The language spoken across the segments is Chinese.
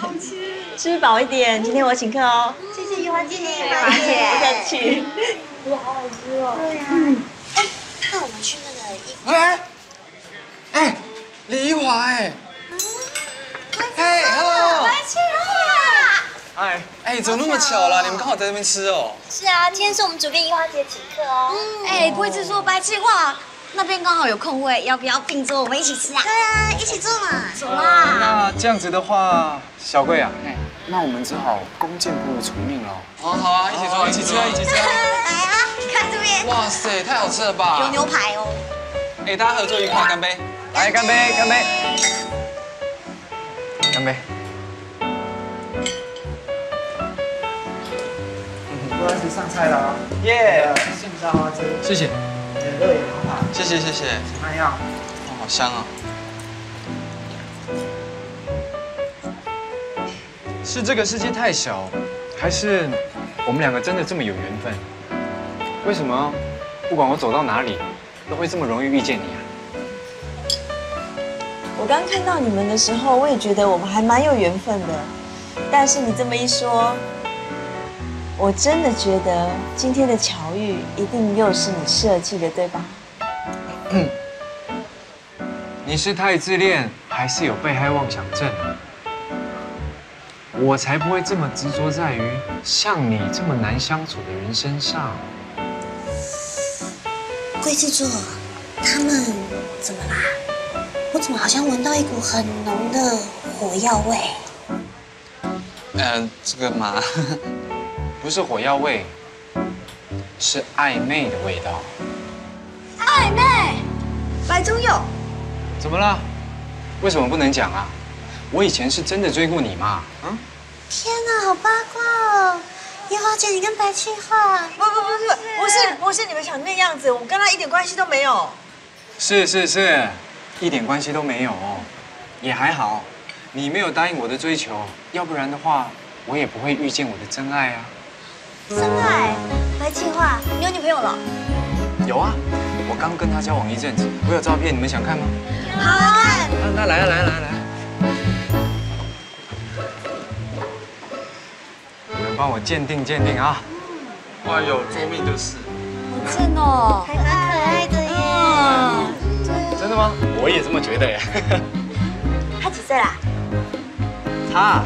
好吃，吃饱一点。今天我请客哦。谢谢玉华姐，玉华姐，不客气。哇，好好吃哦。对呀。哎，那我们去那个衣服。哎，哎，李玉华哎。哎，hello。哎，哎，怎么那么巧了？你们刚好在那边吃哦。是啊，今天是我们主编樱花姐请客哦。哎，不会是说白气化？那边刚好有空位，要不要并桌？我们一起吃啊？对啊，一起坐嘛。走啊。那这样子的话，小贵啊，那我们只好恭敬不如从命了。哦，好啊，一起坐，一起吃，一起吃。来啊，看这边。哇塞，太好吃了吧！有牛排哦。哎，大家合作愉快，干杯！来，干杯，干杯，干杯。不好意思，上菜了啊。耶。谢谢。热饮牛排，谢谢谢谢，怎么样？哦，好香啊！是这个世界太小，还是我们两个真的这么有缘分？为什么不管我走到哪里，都会这么容易遇见你啊？我刚看到你们的时候，我也觉得我们还蛮有缘分的。但是你这么一说，我真的觉得今天的巧遇一定又是你设计的，对吧？嗯。你是太自恋，还是有被害妄想症？我才不会这么执着在于像你这么难相处的人身上。贵制作，他们怎么啦？我怎么好像闻到一股很浓的火药味？呃，这个嘛。不是火药味，是暧昧的味道。白中佑，怎么了？为什么不能讲啊？我以前是真的追过你嘛？嗯。天哪，好八卦哦！叶华姐，你跟白气化？不不不是不是不是你们想那样子，我跟他一点关系都没有。是是是，一点关系都没有，也还好。你没有答应我的追求，要不然的话，我也不会遇见我的真爱啊。真爱，白庆华，你有女朋友了？有啊，我刚跟他交往一阵子，我有照片，你们想看吗？好看。那来啊，来来来，你们帮我鉴定鉴定啊！哎呦，捉命就是。好正哦，还蛮可爱的耶。真的吗？我也这么觉得耶。他几岁啦？他，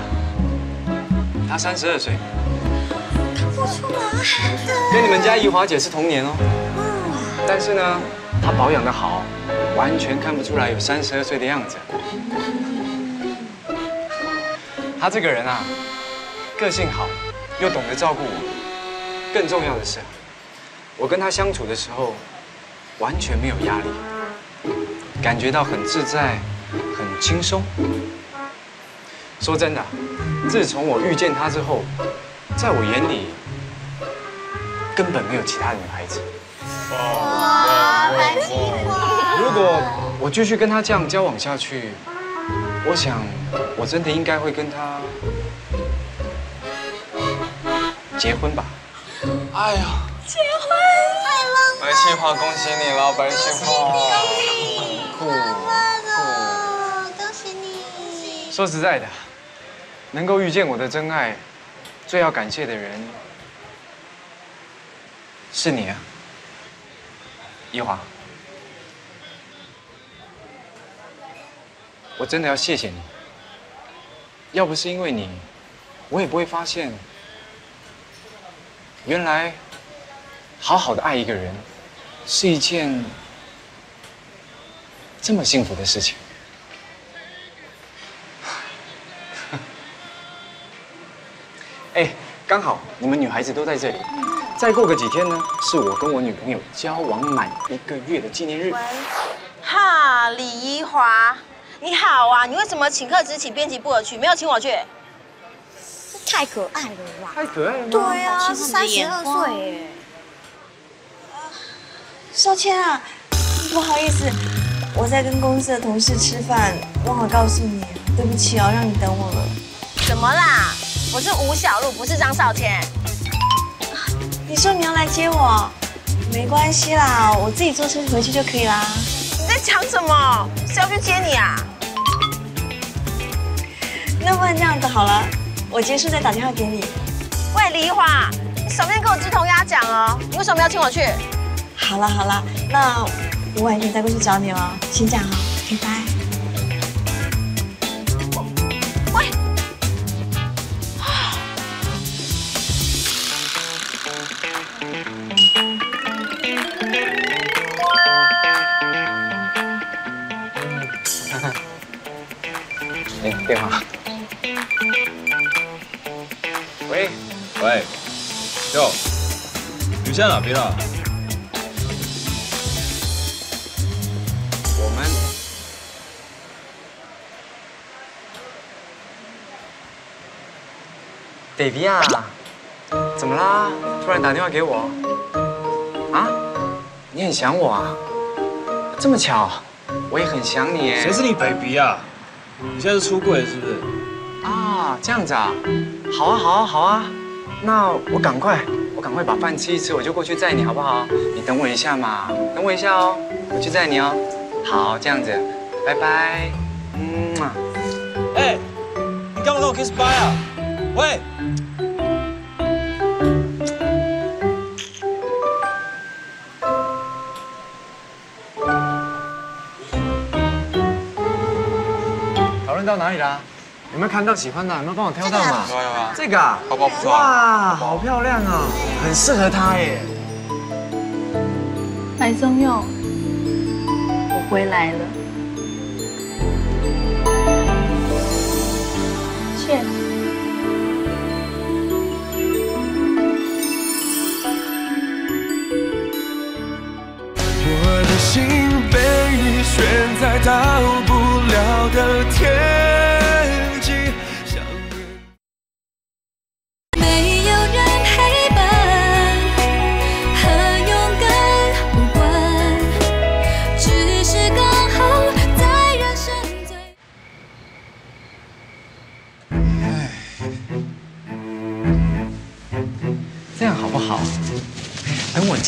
他三十二岁。不出来跟你们家怡华姐是同年哦。但是呢，她保养的好，完全看不出来有三十二岁的样子。她这个人啊，个性好，又懂得照顾我。更重要的是，我跟她相处的时候，完全没有压力，感觉到很自在，很轻松。说真的，自从我遇见她之后，在我眼里。根本没有其他女孩子。哇，白气化！如果我继续跟他这样交往下去，我想我真的应该会跟他结婚吧。哎呀，结婚太浪漫！白气化，恭喜你了，白气化！酷酷！恭喜你！说实在的，能够遇见我的真爱，最要感谢的人。是你啊，一华，我真的要谢谢你。要不是因为你，我也不会发现，原来好好的爱一个人，是一件这么幸福的事情。哎，刚好你们女孩子都在这里。再过个几天呢，是我跟我女朋友交往满一个月的纪念日。哈，李一华，你好啊！你为什么请客只请编辑部而去，没有请我去？这太可爱了吧？太可爱了吗？对啊，三十二岁耶。少谦啊，不好意思，我在跟公司的同事吃饭，忘了告诉你，对不起哦，让你等我了。怎么啦？我是吴小璐，不是张少谦。你说你要来接我，没关系啦，我自己坐车回去就可以啦。你在讲什么？是要去接你啊？那不然这样子好了，我结束再打电话给你。喂，梨花，你手边跟我鸡同鸭讲哦，你为什么要请我去？好了好了，那我晚一点再过去找你了。先这样哈，OK，拜。现在哪边啊？我们，David 啊，怎么啦？突然打电话给我？啊？你很想我啊？这么巧，我也很想你耶。谁是你 baby 啊？你现在是出柜是不是？啊，这样子啊？好啊，好啊，好啊。那我赶快，我赶快把饭吃一吃，我就过去载你好不好？你等我一下嘛，等我一下哦，我去载你哦。好，这样子，拜拜。嗯啊。哎、你干嘛跟我 kiss bye 啊？喂，讨论到哪里啦？有没有看到喜欢的？有没有帮我挑到嘛？有啊有啊这个啊，包包不错啊哇，好漂亮啊，很适合她耶。白宗佑，我回来了。切，我的心被你悬在到不了的天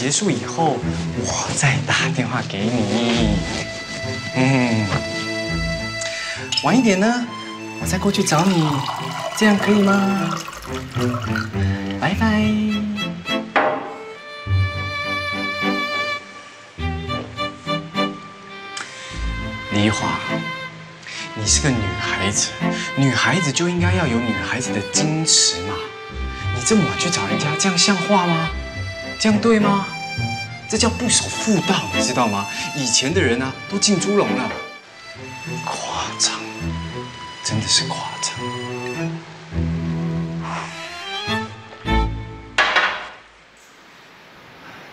结束以后，我再打电话给你。嗯，晚一点呢，我再过去找你，这样可以吗？拜拜。梨花，你是个女孩子，女孩子就应该要有女孩子的矜持嘛。你这么晚去找人家，这样像话吗？这样对吗？这叫不守妇道，你知道吗？以前的人啊，都进猪笼了，夸张，真的是夸张。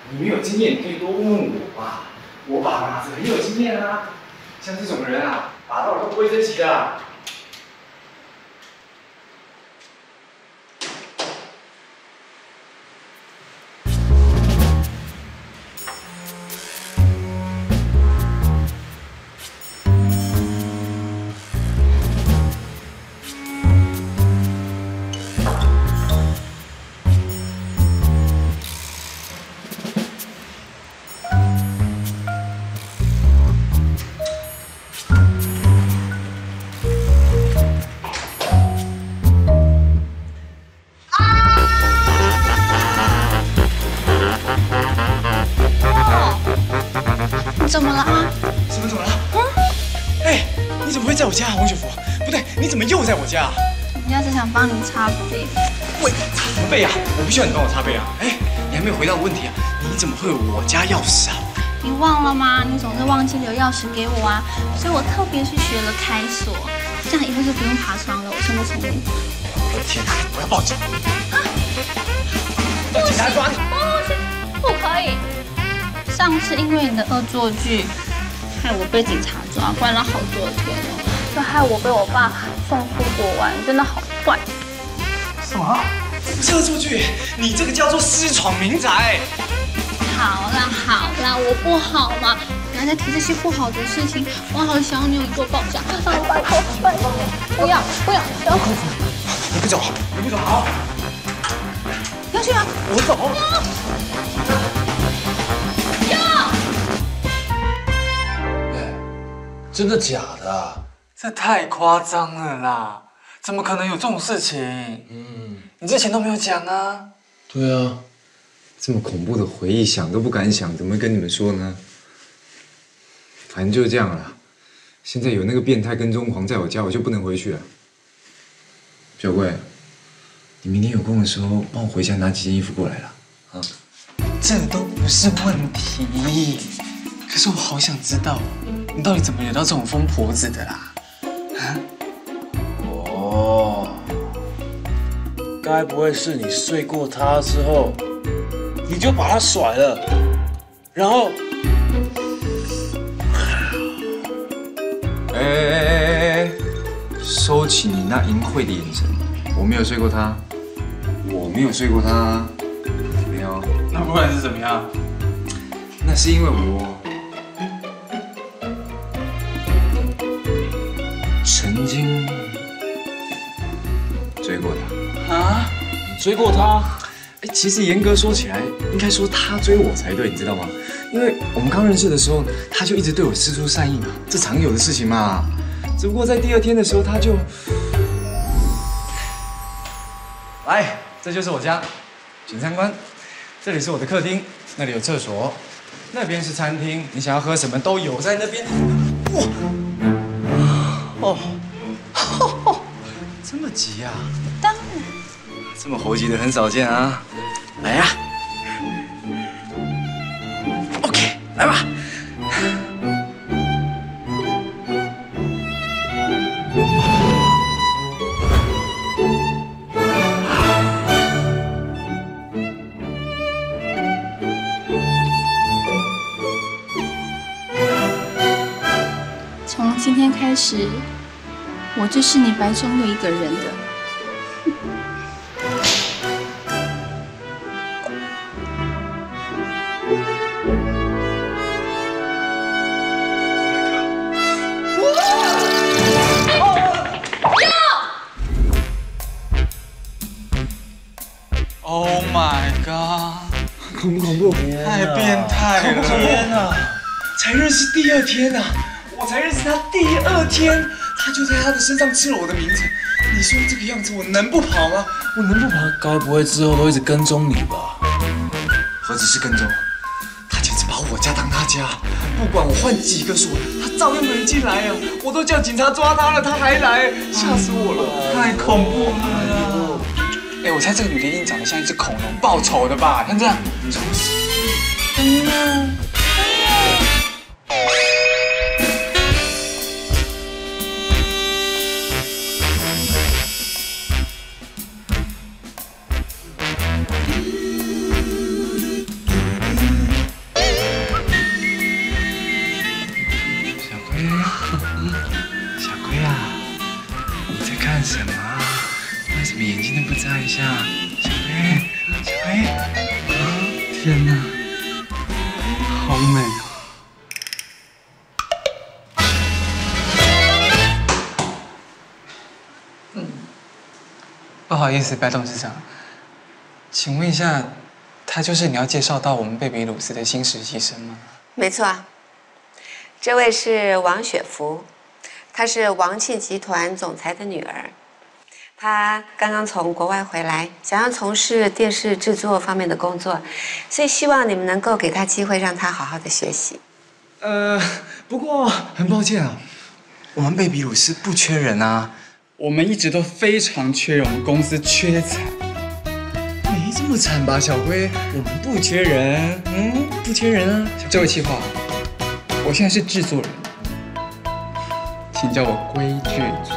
你没有经验，你可以多问问我吧。我爸妈是很有经验啊，像这种人啊，打到了都不会珍惜的。家啊？人家只想帮你擦背。喂，擦什么背啊？我不需要你帮我擦背啊！哎，你还没有回答我问题啊？你怎么会有我家钥匙啊？你忘了吗？你总是忘记留钥匙给我啊，所以我特别去学了开锁，这样以后就不用爬窗了。我聪不聪明？我的天哪！我要报警！叫警察抓你！不可以。上次因为你的恶作剧，害我被警察抓，关了好多天哦，就害我被我爸送出国玩，真的好坏。什么？不是恶作剧，你这个叫做私闯民宅。好啦好啦，我不好嘛，不要再提这些不好的事情，我好想要你有一个抱枕。啊，拜托拜托，不要不要不要，你不走，你不走，好，要去啊！我走。真的假的啊？这太夸张了啦！怎么可能有这种事情？嗯，你之前都没有讲啊。对啊，这么恐怖的回忆想都不敢想，怎么会跟你们说呢？反正就是这样了。现在有那个变态跟踪狂在我家，我就不能回去了。小贵，你明天有空的时候帮我回家拿几件衣服过来了啊？这都不是问题。可是我好想知道，你到底怎么惹到这种疯婆子的啦？啊？哦，该不会是你睡过他之后，你就把他甩了，然后哎哎哎哎哎！收起你那淫秽的眼神，我没有睡过他，我没有睡过他，没有。那不管是怎么样，那是因为我追过她？哎，其实严格说起来，应该说她追我才对，你知道吗？因为我们刚认识的时候，她就一直对我施出善意嘛，这常有的事情嘛。只不过在第二天的时候，她就……来，这就是我家，请参观。这里是我的客厅，那里有厕所，那边是餐厅，你想要喝什么都有在那边。哇！哦，这么急呀、当，这么猴急的很少见啊！来呀、OK，来吧。从今天开始，我就是你白中的一个人的。太变态了！天哪！才认识第二天呐、我才认识他第二天，他就在他的身上吃了我的名字。你说这个样子，我能不跑吗？我能不跑？该不会之后都一直跟踪你吧？何止是跟踪，他简直把我家当他家，不管我换几个锁，他照样能进来啊！我都叫警察抓他了，他还来，吓死我了！太恐怖了啦！哎，我猜这个女的一定长得像一只恐龙，报仇的吧？像这样，丑死！好意思，白董事长，请问一下，他就是你要介绍到我们贝比鲁斯的新实习生吗？没错啊，这位是王雪芙，她是王庆集团总裁的女儿。她刚刚从国外回来，想要从事电视制作方面的工作，所以希望你们能够给她机会，让她好好的学习。呃，不过很抱歉啊，我们贝比鲁斯不缺人啊。我们一直都非常缺人，我们公司缺财。没这么惨吧，小龟？我们不缺人，嗯，不缺人啊。这位企划，我现在是制作人，请叫我龟制作。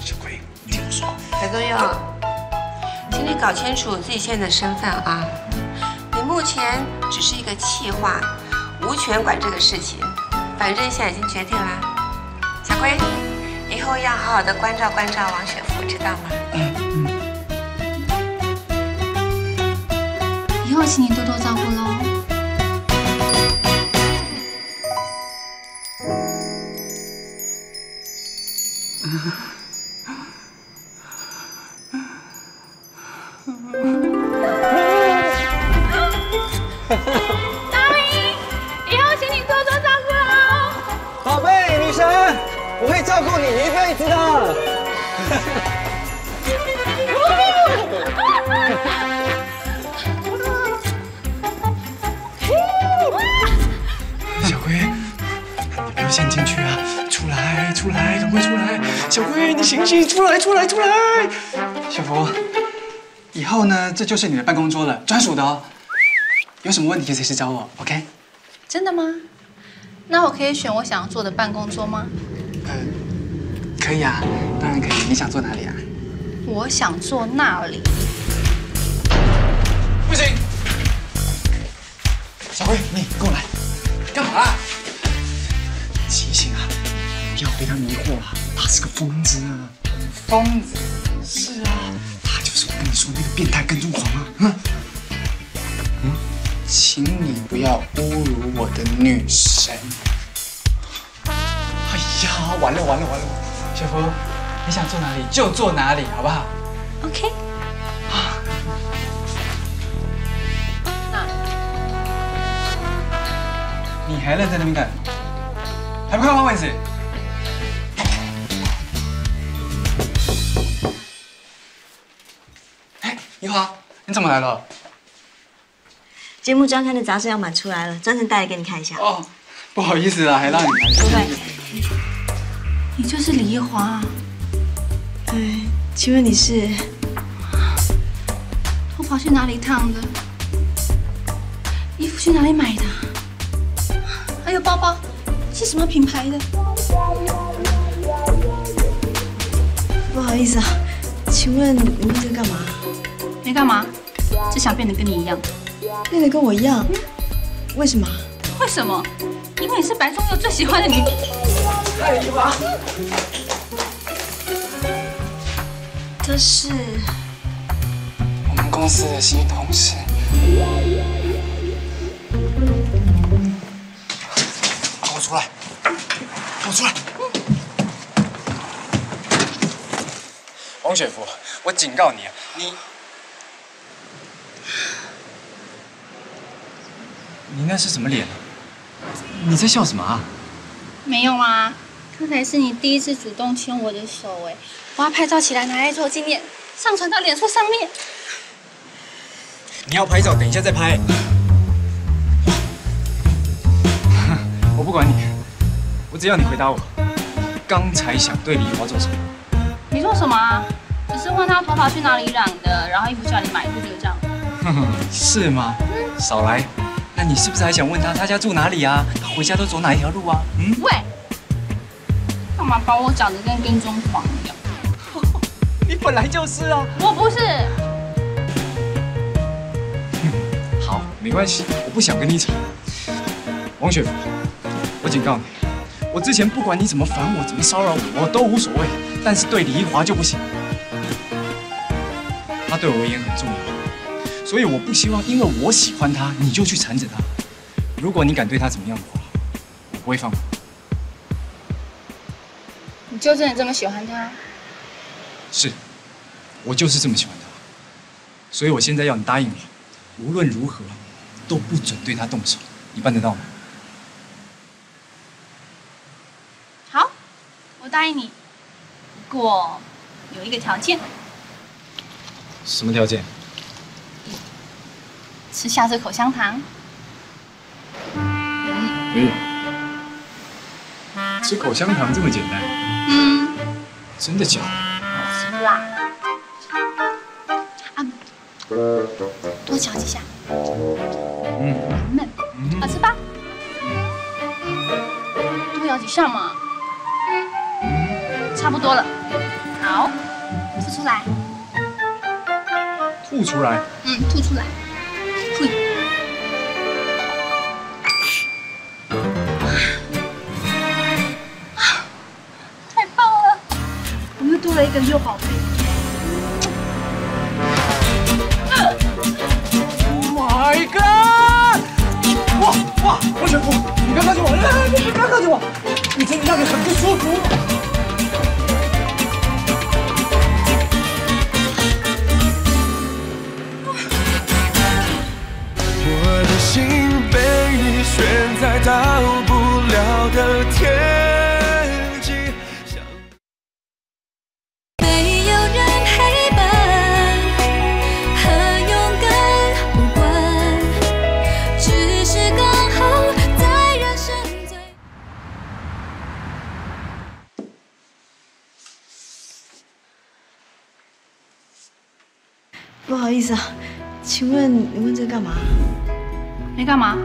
小龟，你听我说，白宗佑，请你搞清楚自己现在的身份啊！你目前只是一个企划，无权管这个事情。反正现在已经决定了，小龟，以后要好好的关照关照王雪芙，知道吗？以后请你多多照顾喽。这就是你的办公桌了，专属的哦。有什么问题随时找我，OK？真的吗？那我可以选我想要坐的办公桌吗？可以啊，当然可以。你想坐哪里啊？我想坐那里。不行！小辉，你跟我来，干嘛啊？醒醒啊！不要被他迷惑了，他是个疯子啊！疯子？是啊，他就是我跟你说那个变态跟踪狂啊！嗯嗯，请你不要侮辱我的女神。哎呀，完了完了完了！小福，你想坐哪里就坐哪里，好不好？OK。你还愣在那边干？还不快换位置？你怎么来了？节目专刊的杂志要满出来了，专程带来给你看一下。哦，不好意思啊，还让你来。不会。你就是李一华。哎，请问你是？我跑去哪里烫的？衣服去哪里买的？还有包包是什么品牌的？不好意思啊，请问你们在干嘛？没干嘛，只想变得跟你一样。变得跟我一样？为什么？为什么？因为你是白中佑最喜欢的女。哎，一华。这是我们公司的新同事。给我出来！给我出来！王雪芙，我警告你啊，你你那是什么脸啊？你在笑什么啊？没有啊，刚才是你第一次主动牵我的手，哎，我要拍照起来拿来做纪念，上传到脸书上面。你要拍照，等一下再拍。我不管你，我只要你回答我，刚才想对李华做什么？你做什么啊？只是问他头发去哪里染的，然后衣服叫你买，就这样。哼哼，是吗？少来。那你是不是还想问他他家住哪里啊？他回家都走哪一条路啊？嗯？喂，干嘛把我讲的跟跟踪狂一样？你本来就是啊。我不是。好，没关系，我不想跟你吵。王雪芙，我警告你，我之前不管你怎么烦我，怎么骚扰我，我都无所谓，但是对李一华就不行。他对我而言很重要，所以我不希望因为我喜欢他，你就去缠着他。如果你敢对他怎么样的话，我不会放过。你就真的这么喜欢他？是，我就是这么喜欢他，所以我现在要你答应我，无论如何都不准对他动手，你办得到吗？好，我答应你。不过有一个条件，什么条件？吃下这口香糖。嗯，吃口香糖这么简单？嗯，真的假的？是啦。啊，多嚼几下。嗯，嫩，好吃吧？多咬几下嘛。差不多了。好，吐出来。吐出来。嗯，吐出来。呸。太棒了！我们又多了一个幼宝贝。My God！哇哇，王雪芙，你不要靠近我，来，你不要靠近我，你真的让人很不舒服。心被你悬在到不了的天际没有人陪伴和勇敢无关只是刚好在人生最不好意思啊请问你问这干嘛？没干嘛，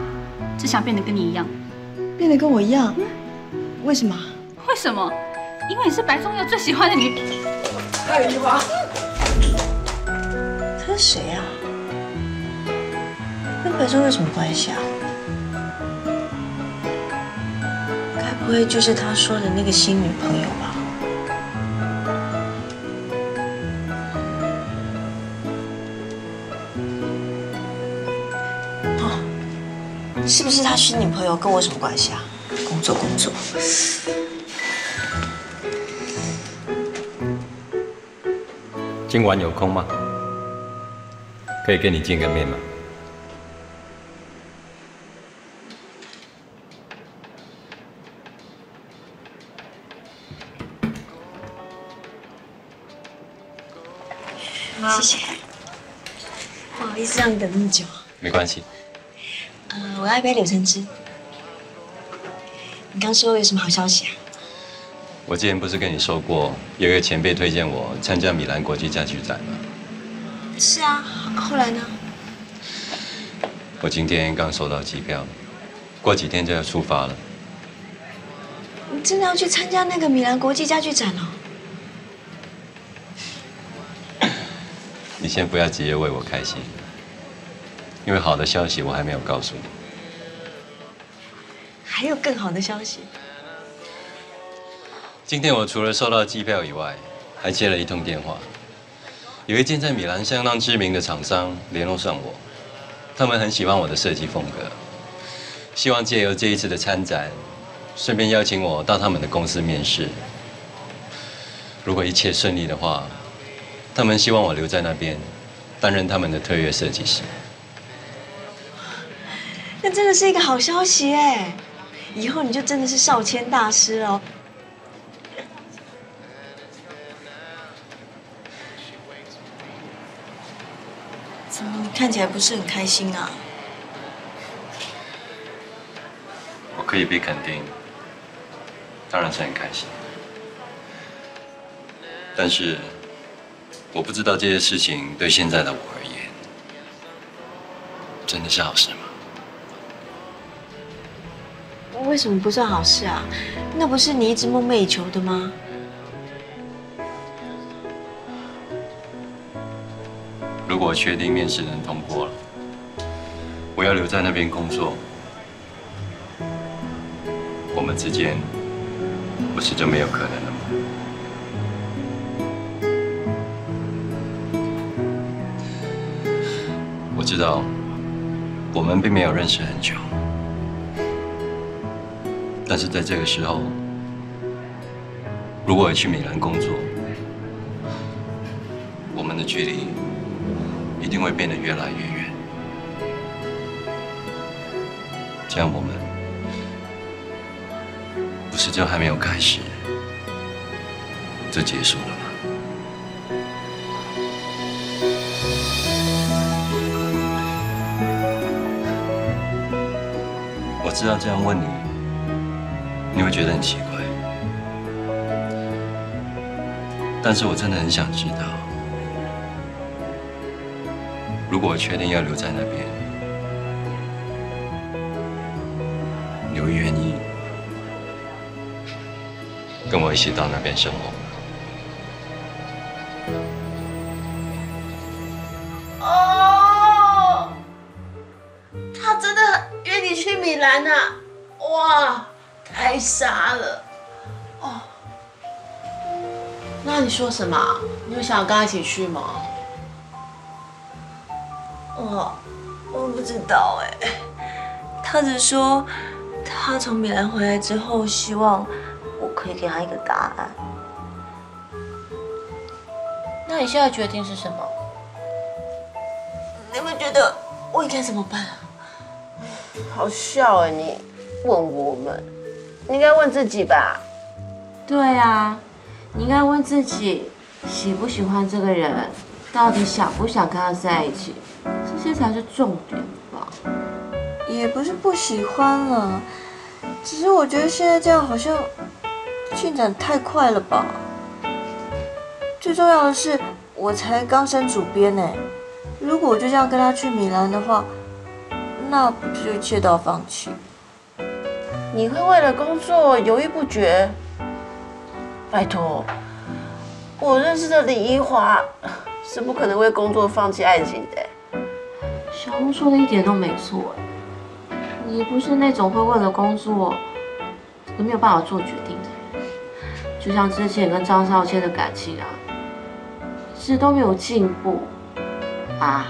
只想变得跟你一样。变得跟我一样？为什么？为什么？因为你是白中佑最喜欢的女。哎，一华，他是谁啊？跟白中有什么关系啊？该不会就是他说的那个新女朋友吧？是不是他新女朋友跟我什么关系啊？工作工作。今晚有空吗？可以跟你见个面吗？谢谢。不好意思让你等那么久。没关系。呃，我要一杯柳橙汁。你刚说有什么好消息啊？我之前不是跟你说过，有一个前辈推荐我参加米兰国际家具展吗？是啊，后来呢？我今天刚收到机票，过几天就要出发了。你真的要去参加那个米兰国际家具展哦？你先不要急着为我开心，因为好的消息我还没有告诉你。还有更好的消息？今天我除了收到机票以外，还接了一通电话，有一间在米兰相当知名的厂商联络上我，他们很喜欢我的设计风格，希望借由这一次的参展，顺便邀请我到他们的公司面试。如果一切顺利的话，他们希望我留在那边，担任他们的特约设计师。那真的是一个好消息哎！以后你就真的是少谦大师哦。怎么看起来不是很开心啊？我可以被肯定，当然是很开心。但是，我不知道这些事情对现在的我而言，真的是好事吗？为什么不算好事啊？那不是你一直梦寐以求的吗？如果确定面试能通过了，我要留在那边工作，我们之间不是就没有可能了吗？我知道我们并没有认识很久，但是在这个时候，如果我去米兰工作，我们的距离一定会变得越来越远。这样我们不是就还没有开始就结束了吗？我知道这样问你，你会觉得很奇怪，但是我真的很想知道，如果我确定要留在那边，你会愿意跟我一起到那边生活吗？哦，他真的约你去米兰呐、傻了。哦，那你说什么？你有想跟他一起去吗？我我不知道哎，他只说他从米兰回来之后，希望我可以给他一个答案。那你现在决定是什么？你们觉得我应该怎么办啊？好笑哎，你问我们，你应该问自己吧。对啊，你应该问自己喜不喜欢这个人，到底想不想跟他在一起，这些才是重点吧。也不是不喜欢了，只是我觉得现在这样好像进展太快了吧。最重要的是，我才刚升主编呢，如果我就这样跟他去米兰的话，那不就一切到放弃？你会为了工作犹豫不决？拜托，我认识的李一华是不可能为工作放弃爱情的。小红说的一点都没错，你不是那种会为了工作都没有办法做决定的人。就像之前跟张少谦的感情啊，是都没有进步啊。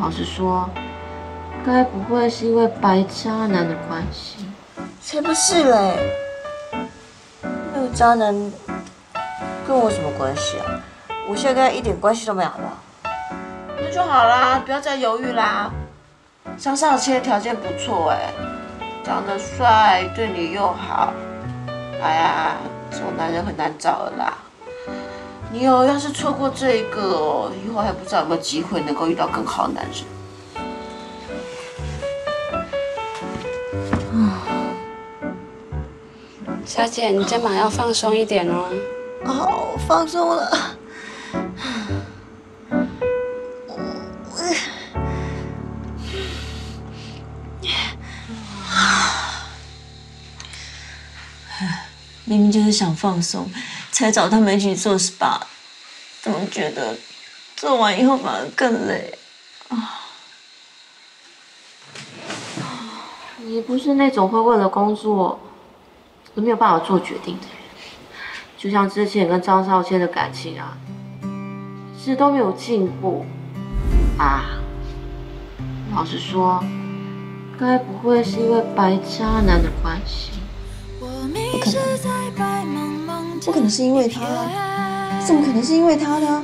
老实说，该不会是因为白渣男的关系？才不是嘞！那个渣男跟我什么关系啊？我现在跟他一点关系都没有，好不好？那就好啦，不要再犹豫啦。张少谦条件不错哎，长得帅，对你又好。哎呀，这种男人很难找的啦。你哦，要是错过这一个哦，以后还不知道有没有机会能够遇到更好的男人。小姐，你肩膀要放松一点哦。哦，放松了。明明就是想放松，才找他们一起做 SPA，怎么觉得做完以后反而更累啊？你不是那种会为了工作都没有办法做决定的人。就像之前跟张少谦的感情啊，一直都没有进步啊。老实说，该不会是因为白渣男的关系？不可能，不可能是因为他，怎么可能是因为他呢？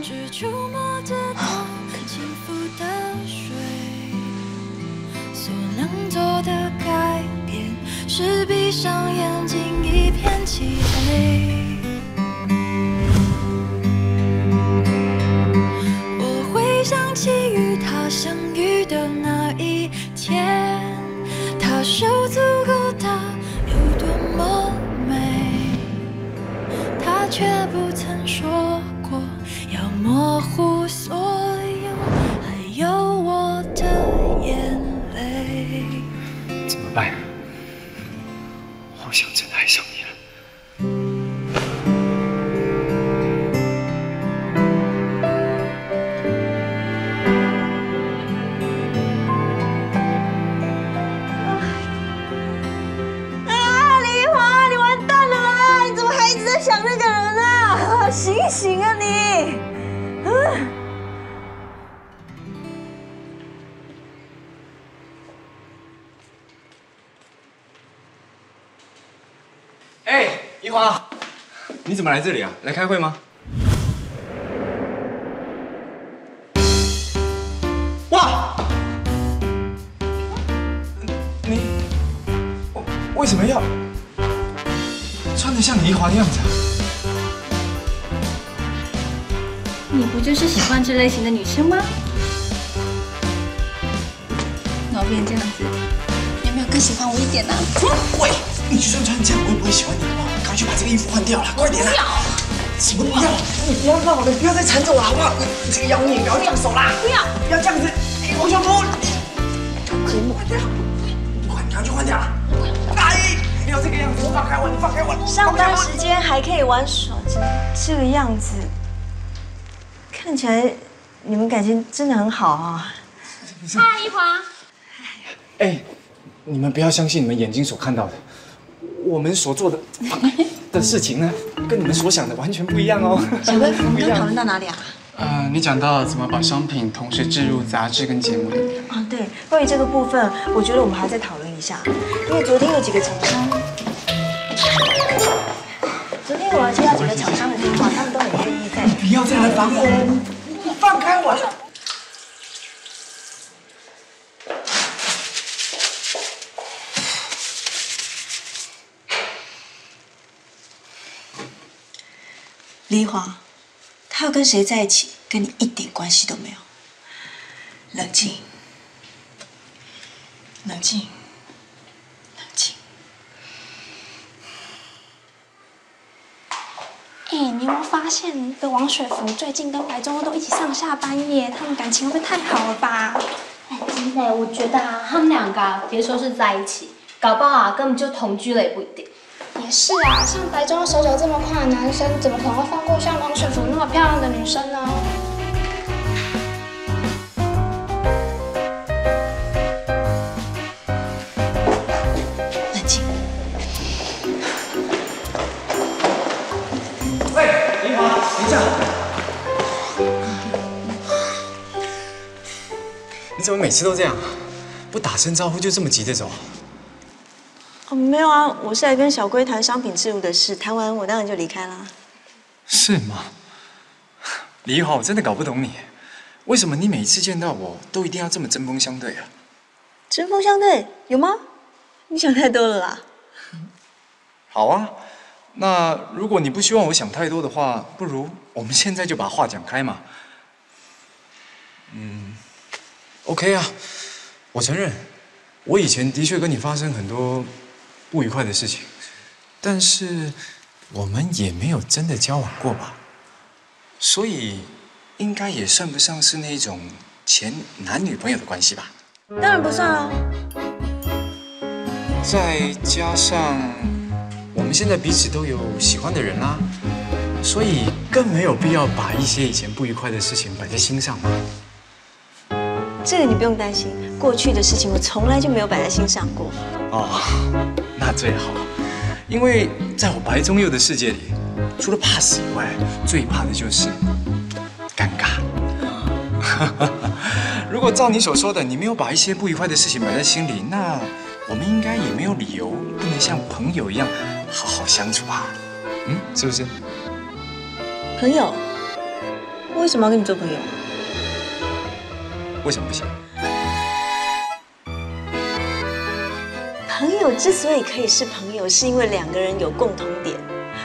是闭上眼睛，一片漆黑。怎么来这里啊？来开会吗？哇！你为什么要穿得像李一华的样子啊？你不就是喜欢这类型的女生吗？然后变这样子，你有没有更喜欢我一点呢、喂，你就算穿这样，我也不会喜欢你，好不好？赶快去把这个衣服换掉了，快点啦！什么不要？你不要闹了，你不要再缠着我了，好不好？你这个妖孽，不要这样手啦！不要，不要这样子！哎，王小波，节目换掉，快，赶快去换掉了！哎，不要这个样子，放开我，你放开我！上班时间还可以玩耍成这个样子，看起来你们感情真的很好啊！嗨，一华。哎，你们不要相信你们眼睛所看到的，我们所做的 的事情呢，跟你们所想的完全不一样哦。小薇，我们刚讨论到哪里啊？呃，你讲到怎么把商品同时置入杂志跟节目里面。啊，对，关于这个部分，我觉得我们还要再讨论一下，因为昨天有几个厂商，昨天我接到几个厂商的电话，他们都很愿意在。不要再来烦我，你放开我！李华，他要跟谁在一起，跟你一点关系都没有。冷静，冷静，冷静。哎、你有没有发现，的王雪芙最近跟白中都一起上下班耶？他们感情会不会太好了吧？哎，真的，我觉得啊，他们两个啊别说是在一起，搞不好啊根本就同居了也不一定。也是啊，像白中手脚这么快的男生，怎么可能会放过像王雪芙那么漂亮的女生呢？冷静。喂，林华，等一下。你怎么每次都这样？不打声招呼就这么急着走？哦，没有啊，我是来跟小龟谈商品置入的事，谈完我当然就离开啦。是吗？李华，我真的搞不懂你，为什么你每次见到我都一定要这么针锋相对啊？针锋相对有吗？你想太多了啦。好啊，那如果你不希望我想太多的话，不如我们现在就把话讲开嘛。嗯，OK 啊，我承认，我以前的确跟你发生很多不愉快的事情，但是我们也没有真的交往过吧，所以应该也算不上是那种前男女朋友的关系吧。当然不算啊。再加上我们现在彼此都有喜欢的人啦、所以更没有必要把一些以前不愉快的事情摆在心上嘛。这个你不用担心，过去的事情我从来就没有摆在心上过。哦，那最好，因为在我白中佑的世界里，除了怕死以外，最怕的就是尴尬。如果照你所说的，你没有把一些不愉快的事情埋在心里，那我们应该也没有理由不能像朋友一样好好相处吧？嗯，是不是？朋友，为什么要跟你做朋友？为什么不行？友之所以可以是朋友，是因为两个人有共同点。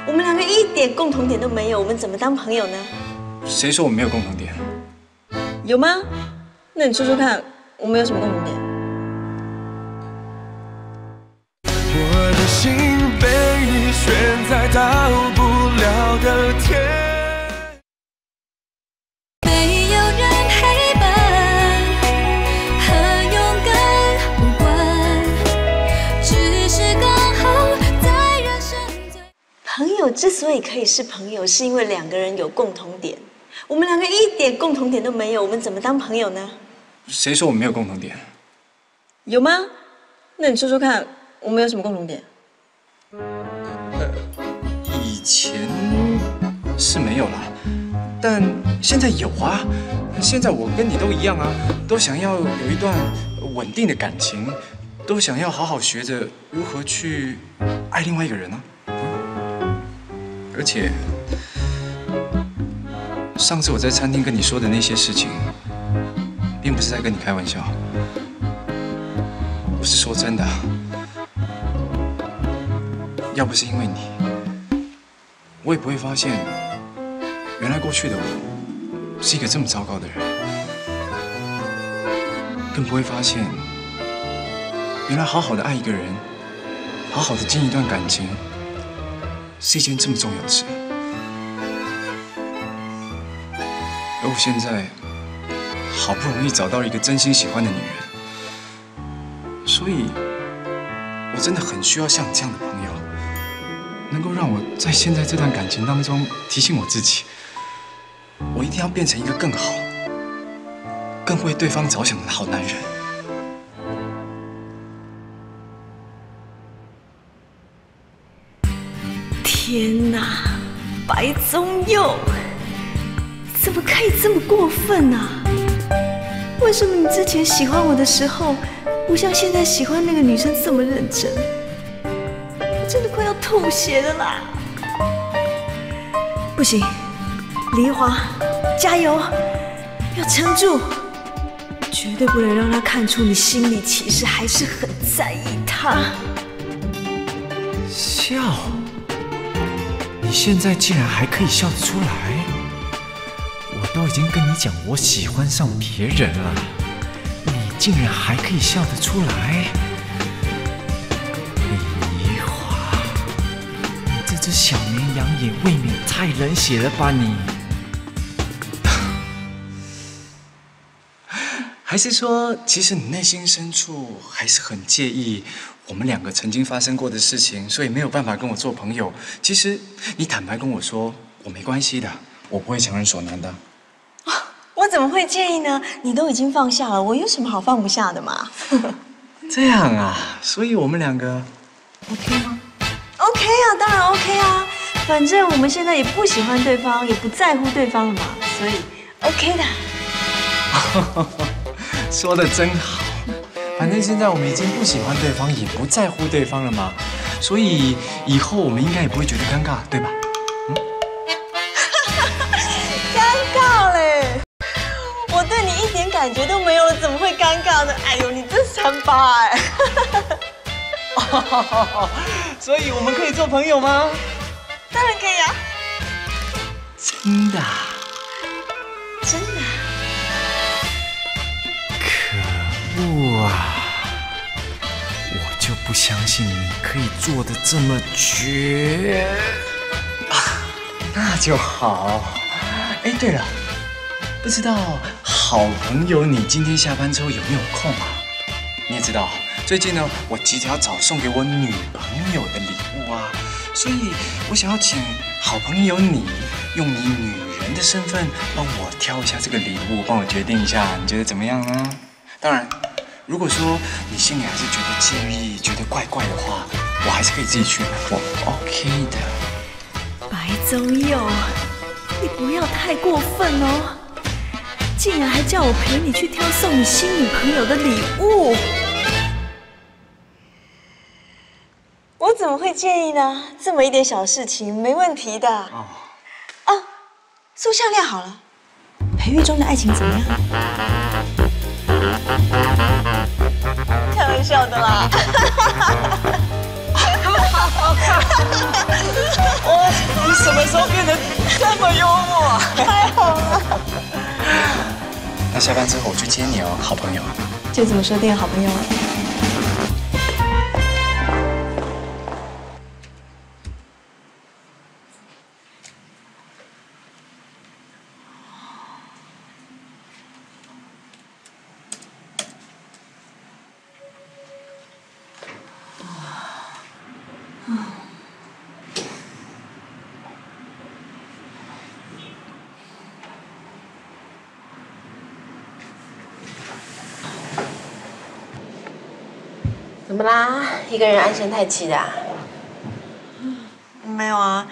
我们两个一点共同点都没有，我们怎么当朋友呢？谁说我们没有共同点？有吗？那你说说看，我们有什么共同点？我的心被你悬在到不了的天。之所以可以是朋友，是因为两个人有共同点。我们两个一点共同点都没有，我们怎么当朋友呢？谁说我们没有共同点？有吗？那你说说看，我们有什么共同点？以前是没有啦，但现在有啊。现在我跟你都一样啊，都想要有一段稳定的感情，都想要好好学着如何去爱另外一个人啊。而且，上次我在餐厅跟你说的那些事情，并不是在跟你开玩笑，我是说真的。要不是因为你，我也不会发现，原来过去的我是一个这么糟糕的人，更不会发现，原来好好的爱一个人，好好的经营一段感情，是一件这么重要的事。而我现在好不容易找到一个真心喜欢的女人，所以，我真的很需要像你这样的朋友。能够让我在现在这段感情当中提醒我自己，我一定要变成一个更好、更为对方着想的好男人。天哪，白宗佑，怎么可以这么过分啊？为什么你之前喜欢我的时候，不像现在喜欢那个女生这么认真？我真的快要吐血了啦！不行，黎华，加油，要撑住，绝对不能让他看出你心里其实还是很在意他。笑？你现在竟然还可以笑得出来？我都已经跟你讲我喜欢上别人了，你竟然还可以笑得出来？李华，你这只小绵羊也未免太冷血了吧你？还是说，其实你内心深处还是很介意我们两个曾经发生过的事情，所以没有办法跟我做朋友？其实你坦白跟我说，我没关系的，我不会强人所难的。我怎么会介意呢？你都已经放下了，我有什么好放不下的嘛？这样啊，所以我们两个 OK 吗？OK 啊，当然 OK 啊。反正我们现在也不喜欢对方，也不在乎对方了嘛，所以 OK 的。说的真好。反正现在我们已经不喜欢对方，也不在乎对方了嘛，所以以后我们应该也不会觉得尴尬，对吧？嗯 尴尬嘞！我对你一点感觉都没有了，怎么会尴尬呢？哎呦，你这三八哎！所以我们可以做朋友吗？当然可以啊！真的啊？真不啊？我就不相信你可以做的这么绝啊。那就好。哎，对了，不知道好朋友你今天下班之后有没有空啊？你也知道，最近呢，我急着要找送给我女朋友的礼物啊，所以我想要请好朋友你用你女人的身份帮我挑一下这个礼物，帮我决定一下，你觉得怎么样呢？当然，如果说你心里还是觉得介意、觉得怪怪的话，我还是可以自己去，我 OK 的。白宗佑，你不要太过分哦！竟然还叫我陪你去挑送你新女朋友的礼物，我怎么会介意呢？这么一点小事情，没问题的。哦，啊，做项链好了。培育中的爱情怎么样？笑的啦。哇，你什么时候变得这么幽默？太好了。那下班之后我去接你哦，好朋友。就这么说定好朋友了。一个人唉声叹气的、啊？没有啊，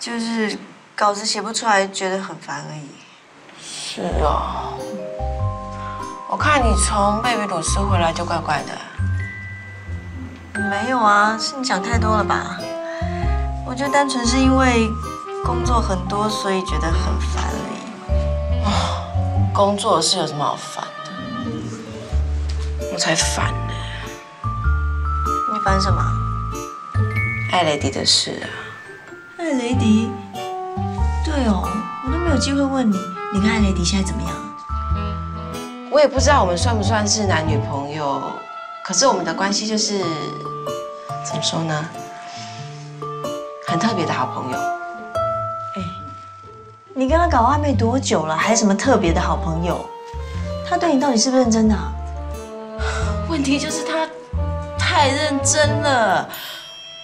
就是稿子写不出来，觉得很烦而已。是哦，我看你从贝比鲁斯回来就怪怪的。没有啊，是你想太多了吧？我就单纯是因为工作很多，所以觉得很烦而已。工作是有什么好烦的？我才烦呢。你烦什么？艾雷迪的事啊。艾雷迪？对哦，我都没有机会问你，你跟艾雷迪现在怎么样？我也不知道我们算不算是男女朋友，可是我们的关系就是怎么说呢？很特别的好朋友。哎你跟他搞暧昧多久了？还什么特别的好朋友？他对你到底是不是认真的、啊？问题就是他太认真了。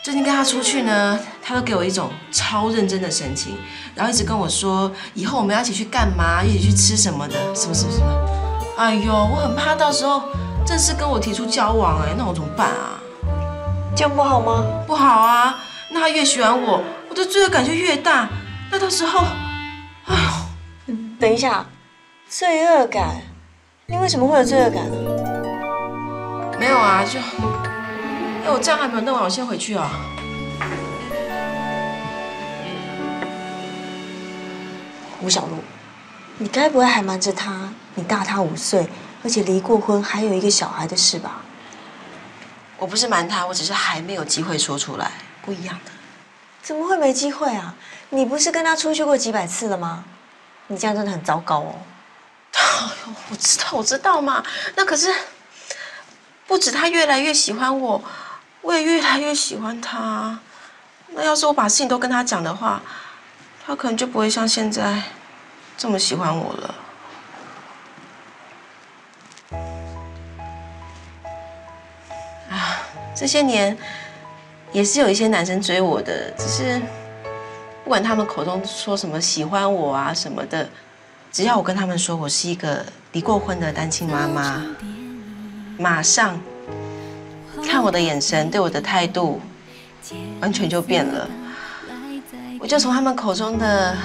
最近跟他出去呢，他都给我一种超认真的神情，然后一直跟我说以后我们要一起去干嘛，一起去吃什么的，什么什么什么。哎呦，我很怕到时候正式跟我提出交往，哎，那我怎么办啊？这样不好吗？不好啊，那他越喜欢我，我的罪恶感就越大。那到时候，哎呦，等一下，罪恶感？你为什么会有罪恶感呢？没有啊，就，哎，我账还没有弄完，我先回去啊。吴小璐，你该不会还瞒着他，你大他五岁，而且离过婚，还有一个小孩的事吧？我不是瞒他，我只是还没有机会说出来，不一样的。怎么会没机会啊？你不是跟他出去过几百次了吗？你这样真的很糟糕哦。我知道，我知道嘛。那可是，不止他越来越喜欢我，我也越来越喜欢他。那要是我把事情都跟他讲的话，他可能就不会像现在这么喜欢我了。啊，这些年也是有一些男生追我的，只是不管他们口中说什么喜欢我啊什么的，只要我跟他们说我是一个离过婚的单亲妈妈，马上看我的眼神，对我的态度完全就变了。我就从他们口中的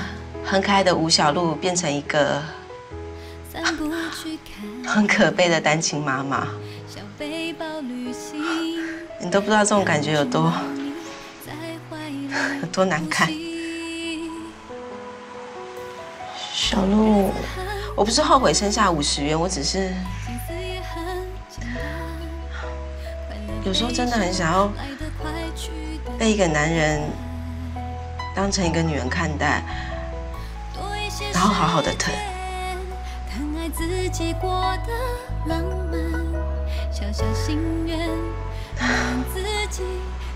很可爱的吴小璐，变成一个很可悲的单亲妈妈。你都不知道这种感觉有多有多难看。小璐，我不是后悔生下五十元，我只是有时候真的很想要被一个男人当成一个女人看待，然后好好的疼。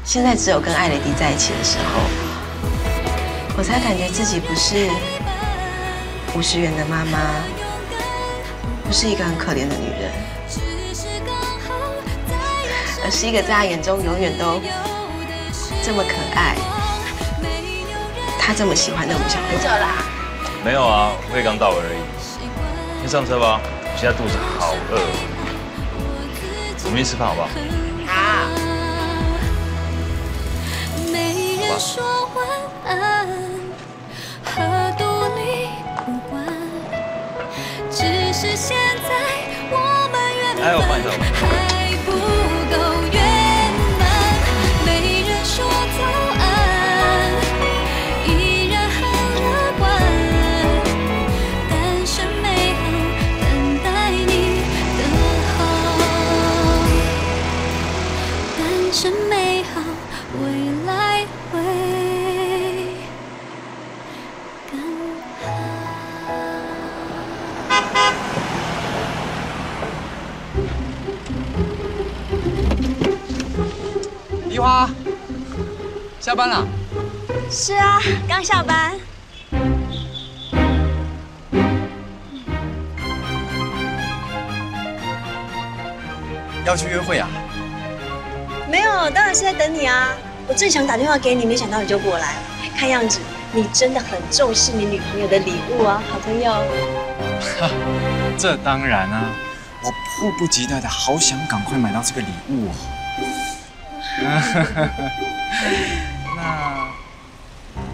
现在只有跟艾蕾迪在一起的时候，我才感觉自己不是五十元的妈妈，不是一个很可怜的女人，是一个在他眼中永远都这么可爱，他这么喜欢的吴小璐。走啦？没有啊，我也刚到而已。先上车吧，我现在肚子好饿。我们去吃饭好不好？好。说晚安和独立无关，只是现在我们缘分还不够远花，下班了。是啊，刚下班。要去约会啊？没有，当然是在等你啊。我正想打电话给你，没想到你就过来了。看样子你真的很重视你女朋友的礼物啊，好朋友。这当然啊，我迫不及待的好想赶快买到这个礼物哦。那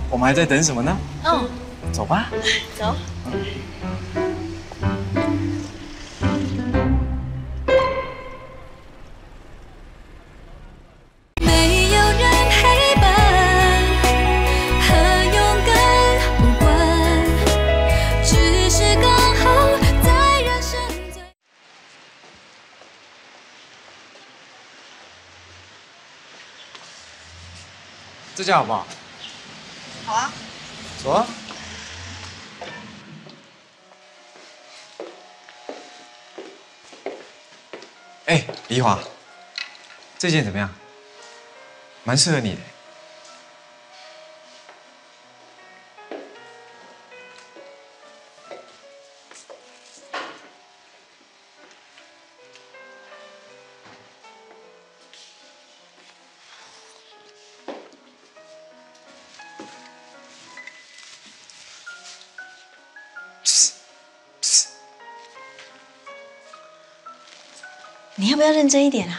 我们还在等什么呢？嗯，走吧。走。没这样好不好？好啊。走啊。哎，黎华，这件怎么样？蛮适合你的。认真一点啊？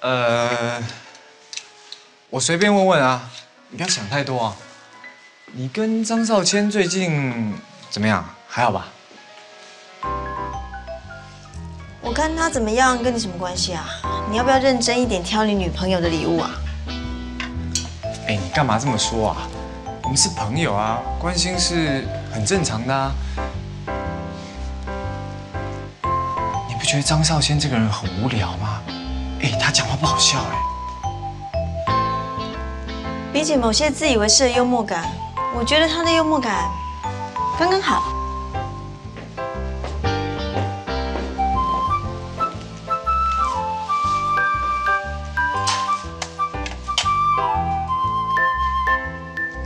呃，我随便问问啊，你不要想太多啊。你跟张少谦最近怎么样？还好吧？我看他怎么样跟你什么关系啊？你要不要认真一点挑你女朋友的礼物啊？你干嘛这么说啊？我们是朋友啊，关心是很正常的啊。你不觉得张少先这个人很无聊吗？哎，他讲话不好笑哎。比起某些自以为是的幽默感，我觉得他的幽默感刚刚好。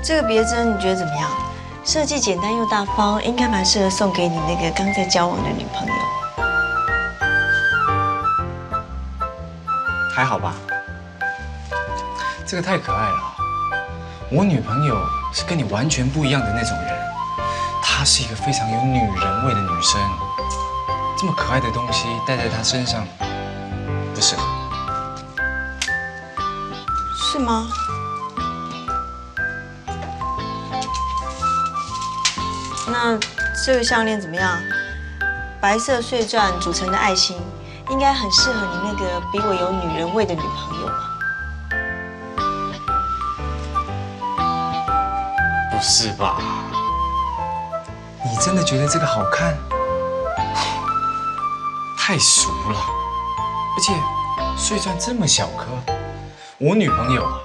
这个别针你觉得怎么样？设计简单又大方，应该蛮适合送给你那个刚在交往的女朋友。还好吧？这个太可爱了。我女朋友是跟你完全不一样的那种人，她是一个非常有女人味的女生。这么可爱的东西戴在她身上不适合。是吗？那这个项链怎么样？白色碎钻组成的爱心，应该很适合你那个比我有女人味的女朋友吧？不是吧？你真的觉得这个好看？太俗了，而且碎钻这么小颗，我女朋友啊，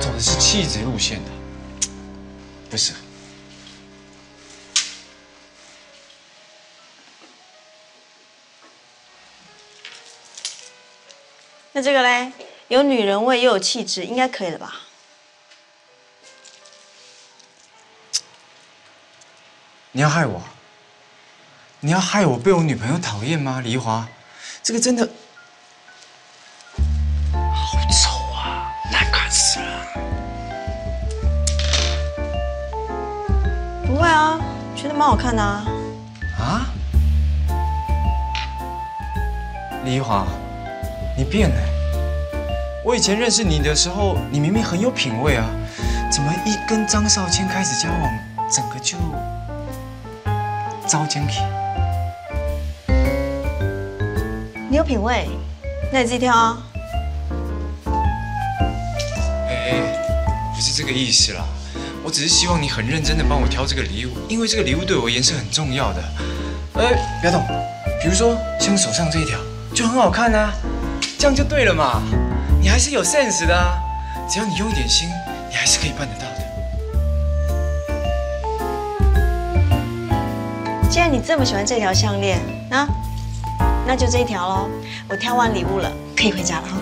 走的是气质路线的，不适那这个嘞，有女人味又有气质，应该可以了吧？你要害我？你要害我被我女朋友讨厌吗？黎华，这个真的好丑啊，难看死了。不会啊，觉得蛮好看的啊。啊？黎华，你变了。我以前认识你的时候，你明明很有品味啊，怎么一跟张少谦开始交往，整个就糟践起？你有品味，那你自己挑啊。哎，不是这个意思啦，我只是希望你很认真的帮我挑这个礼物，因为这个礼物对我而言是很重要的。哎，不要动，比如说像手上这一条就很好看啊，这样就对了嘛。你还是有 sense 的啊，只要你用一点心，你还是可以办得到的。既然你这么喜欢这条项链啊，那就这一条喽。我挑完礼物了，可以回家了哈。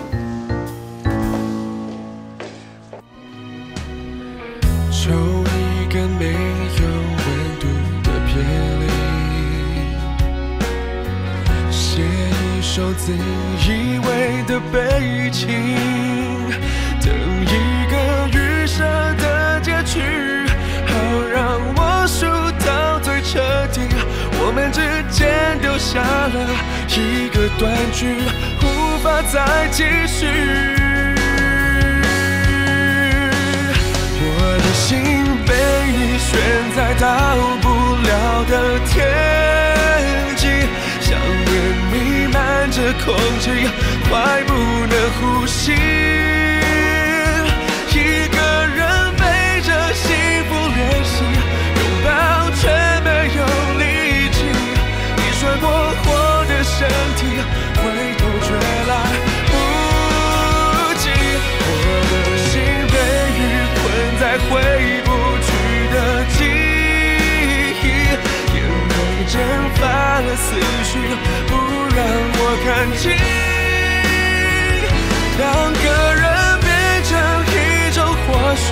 就一个没有温度的别离，写一首自以为的悲情，下了一个断句，无法再继续。我的心被你悬在到不了的天际，想念弥漫着空气，快不能呼吸。身体回头却来不及，我的心被雨困在回不去的记忆，眼泪蒸发了思绪，不让我看清。两个人变成一种，或许。